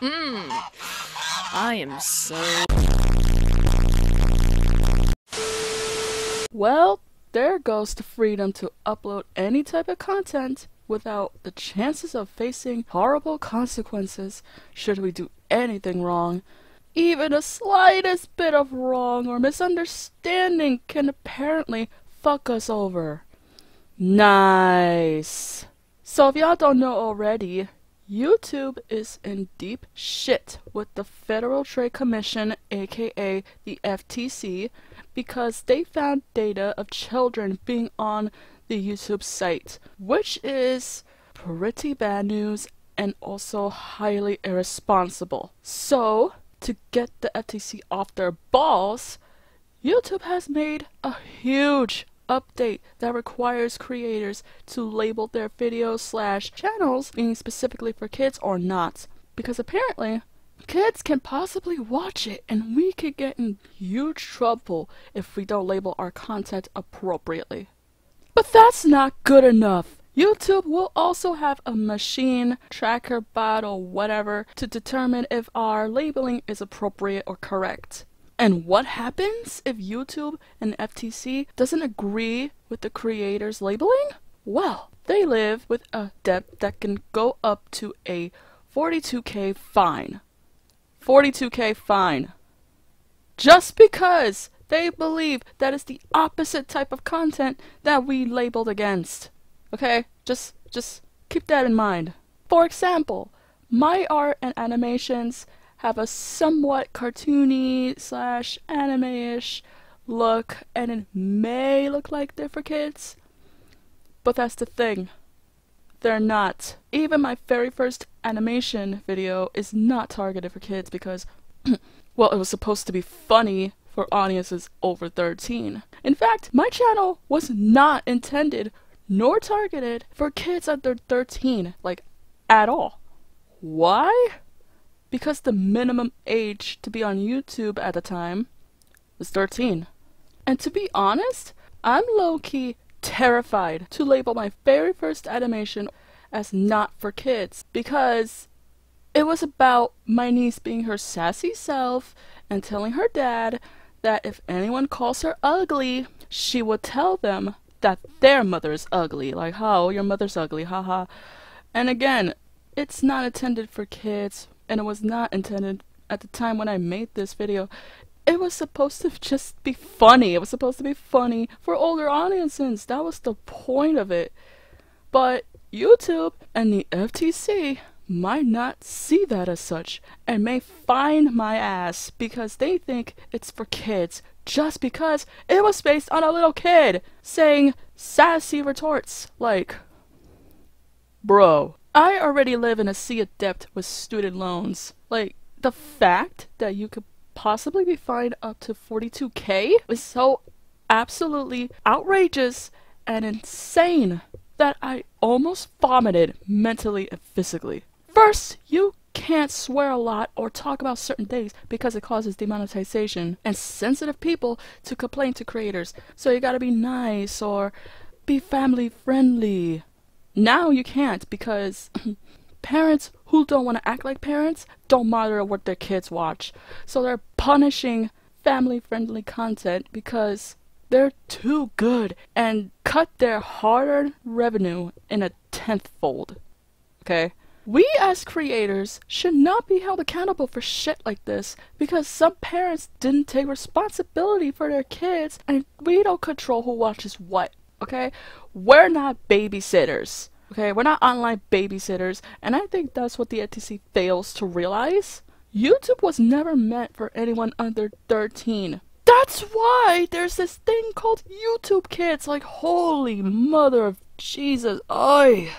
Mm. I am so. Well, there goes the freedom to upload any type of content without the chances of facing horrible consequences should we do anything wrong. Even the slightest bit of wrong or misunderstanding can apparently fuck us over. Nice. So if y'all don't know already, YouTube is in deep shit with the Federal Trade Commission, aka the FTC, because they found data of children being on the YouTube site, which is pretty bad news and also highly irresponsible. So, to get the FTC off their balls, YouTube has made a huge update that requires creators to label their videos slash channels being specifically for kids or not. Because apparently, kids can possibly watch it and we could get in huge trouble if we don't label our content appropriately. But that's not good enough. YouTube will also have a machine tracker bot or whatever to determine if our labeling is appropriate or correct. And what happens if YouTube and FTC doesn't agree with the creator's labeling? Well, they live with a debt that can go up to a 42k fine. 42k fine. Just because they believe that is the opposite type of content that we labeled against. Okay? Just just keep that in mind. For example, my art and animations have a somewhat cartoony slash anime-ish look and it may look like they're for kids. But that's the thing. They're not. Even my very first animation video is not targeted for kids because, well, it was supposed to be funny for audiences over 13. In fact, my channel was not intended nor targeted for kids under 13, like, at all. Why? Because the minimum age to be on YouTube at the time was 13. And to be honest, I'm low-key terrified to label my very first animation as not for kids because it was about my niece being her sassy self and telling her dad that if anyone calls her ugly, she would tell them that their mother's ugly. Like, how? Your mother's ugly, haha. And again, it's not intended for kids, and it was not intended at the time when I made this video. It was supposed to just be funny. It was supposed to be funny for older audiences. That was the point of it. But YouTube and the FTC might not see that as such and may fine my ass because they think it's for kids just because it was based on a little kid saying sassy retorts like, Bro, I already live in a sea of debt with student loans. Like, the fact that you could possibly be fined up to 42k is so absolutely outrageous and insane that I almost vomited mentally and physically. First, you can't swear a lot or talk about certain things because it causes demonetization and sensitive people to complain to creators. So you gotta be nice or be family friendly. Now you can't because parents who don't want to act like parents don't matter what their kids watch. So they're punishing family friendly content because they're too good and cut their hard earned revenue in a tenth fold. Okay? We as creators should not be held accountable for shit like this because some parents didn't take responsibility for their kids and we don't control who watches what, okay? We're not babysitters, okay? We're not online babysitters and I think that's what the FTC fails to realize. YouTube was never meant for anyone under 13. That's why there's this thing called YouTube Kids. Like, holy mother of Jesus. Oi.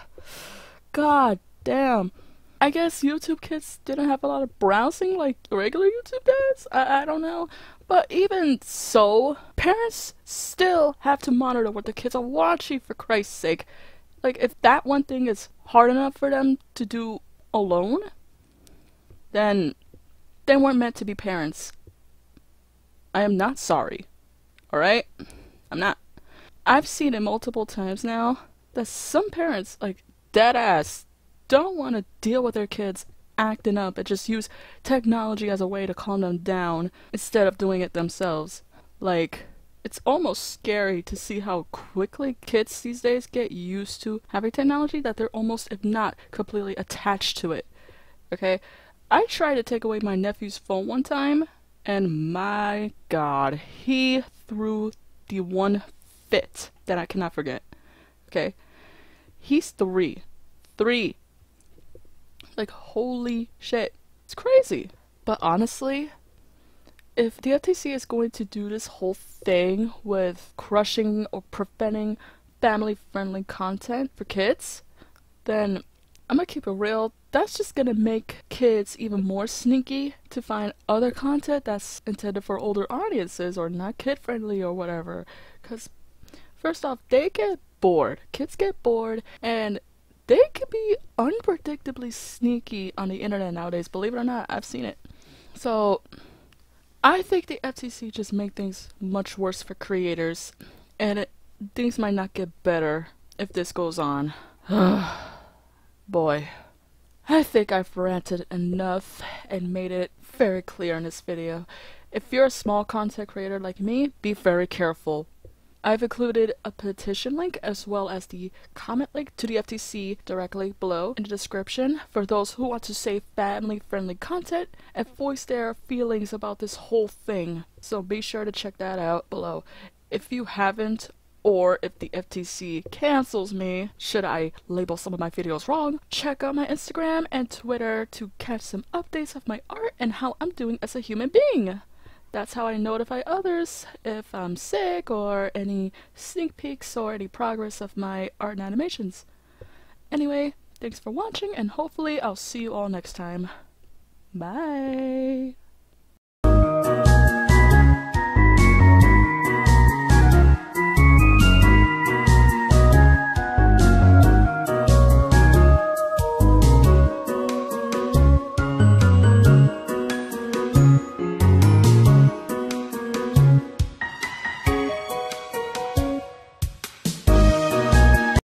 God damn. I guess YouTube Kids didn't have a lot of browsing like regular YouTube does. I, I don't know. But even so, parents still have to monitor what the kids are watching for Christ's sake. Like, if that one thing is hard enough for them to do alone, then they weren't meant to be parents. I am not sorry. Alright? I'm not. I've seen it multiple times now that some parents, like, dead ass don't want to deal with their kids acting up and just use technology as a way to calm them down instead of doing it themselves. Like, it's almost scary to see how quickly kids these days get used to having technology that they're almost, if not completely, attached to it. Okay? I tried to take away my nephew's phone one time, and my god, he threw the one fit that I cannot forget. Okay? He's three. Three. Like, holy shit. It's crazy. But honestly, if the FTC is going to do this whole thing with crushing or preventing family friendly content for kids, then I'm gonna keep it real. That's just gonna make kids even more sneaky to find other content that's intended for older audiences or not kid friendly or whatever. Because, first off, they get bored. Kids get bored, and they can be unpredictably sneaky on the internet nowadays. Believe it or not, I've seen it. So, I think the FTC just make things much worse for creators, and it, things might not get better if this goes on. Boy, I think I've ranted enough and made it very clear in this video. If you're a small content creator like me, be very careful I've included a petition link as well as the comment link to the FTC directly below in the description for those who want to say family friendly content and voice their feelings about this whole thing. So be sure to check that out below. If you haven't, or if the FTC cancels me, should I label some of my videos wrong, check out my Instagram and Twitter to catch some updates of my art and how I'm doing as a human being. That's how I notify others if I'm sick or any sneak peeks or any progress of my art and animations. Anyway, thanks for watching and hopefully I'll see you all next time. Bye!